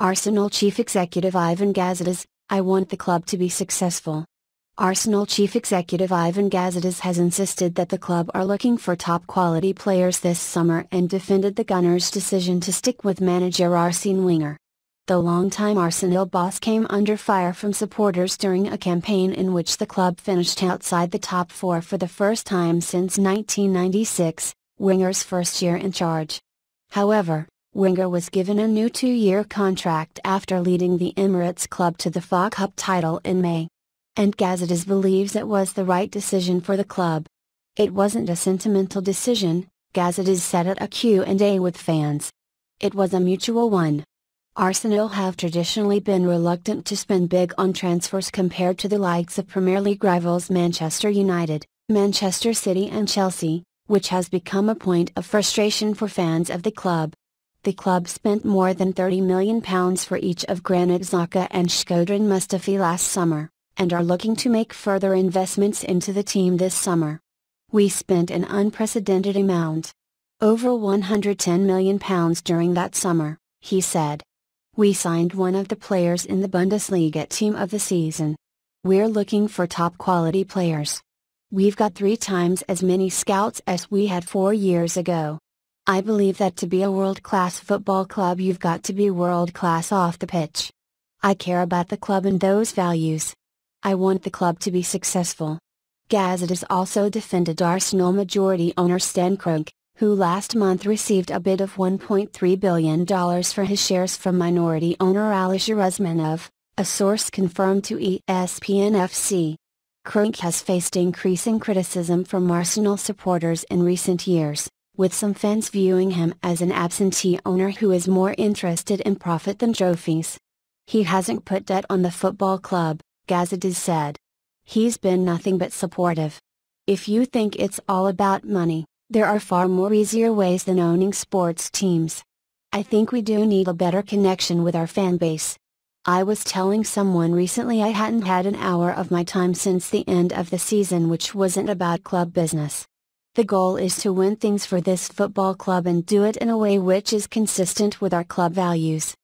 Arsenal chief executive Ivan Gazidis, I want the club to be successful. Arsenal chief executive Ivan Gazidis has insisted that the club are looking for top quality players this summer and defended the Gunners' decision to stick with manager Arsene Wenger. The longtime Arsenal boss came under fire from supporters during a campaign in which the club finished outside the top four for the first time since 1996, Wenger's first year in charge. However, Wenger was given a new two-year contract after leading the Emirates club to the FA Cup title in May. And Gazidis believes it was the right decision for the club. It wasn't a sentimental decision, Gazidis said at a Q&A with fans. It was a mutual one. Arsenal have traditionally been reluctant to spend big on transfers compared to the likes of Premier League rivals Manchester United, Manchester City and Chelsea, which has become a point of frustration for fans of the club. The club spent more than £30 million for each of Granit Xhaka and Shkodran Mustafi last summer, and are looking to make further investments into the team this summer. We spent an unprecedented amount. Over £110 million during that summer, he said. We signed one of the players in the Bundesliga team of the season. We're looking for top quality players. We've got three times as many scouts as we had four years ago. I believe that to be a world-class football club you've got to be world-class off the pitch. I care about the club and those values. I want the club to be successful. Gazidis also defended Arsenal majority owner Stan Kroenke, who last month received a bid of $1.3 billion for his shares from minority owner Alisher Usmanov, a source confirmed to ESPN FC. Kroenke has faced increasing criticism from Arsenal supporters in recent years, with some fans viewing him as an absentee owner who is more interested in profit than trophies. He hasn't put debt on the football club, Gazidis said. He's been nothing but supportive. If you think it's all about money, there are far more easier ways than owning sports teams. I think we do need a better connection with our fan base. I was telling someone recently I hadn't had an hour of my time since the end of the season which wasn't about club business. The goal is to win things for this football club and do it in a way which is consistent with our club values.